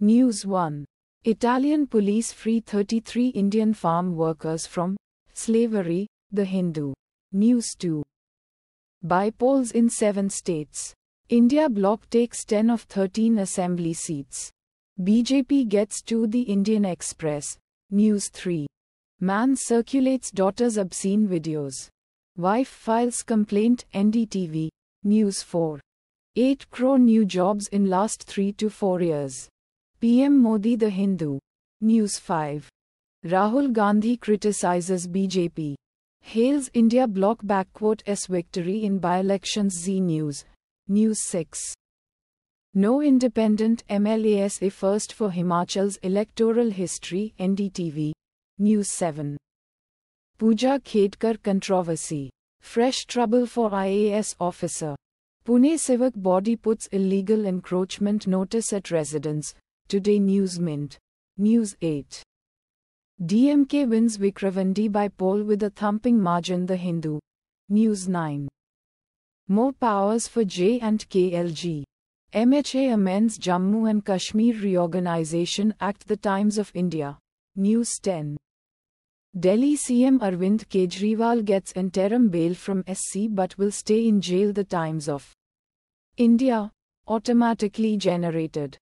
News 1. Italian police free 33 Indian farm workers from slavery, The Hindu. News 2. By polls in 7 states. India bloc takes 10 of 13 assembly seats. BJP gets to the Indian Express. News 3. Man circulates daughter's obscene videos. Wife files complaint NDTV. News 4. 8 crore new jobs in last 3 two 4 years. PM Modi The Hindu. News 5. Rahul Gandhi criticizes BJP. Hails India bloc backquote S victory in by-elections Zee News. News 6. No independent MLAs a first for Himachal's electoral history NDTV. News 7. Puja Khedkar controversy. Fresh trouble for IAS officer. Pune civic body puts illegal encroachment notice at residence. Today News Mint. News 8. DMK wins Vikravandi by poll with a thumping margin The Hindu. News 9. More powers for J and KLG. MHA amends Jammu and Kashmir Reorganization Act The Times of India. News 10. Delhi CM Arvind Kejriwal gets interim bail from SC but will stay in jail The Times of India. Automatically generated.